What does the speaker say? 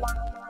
Bye.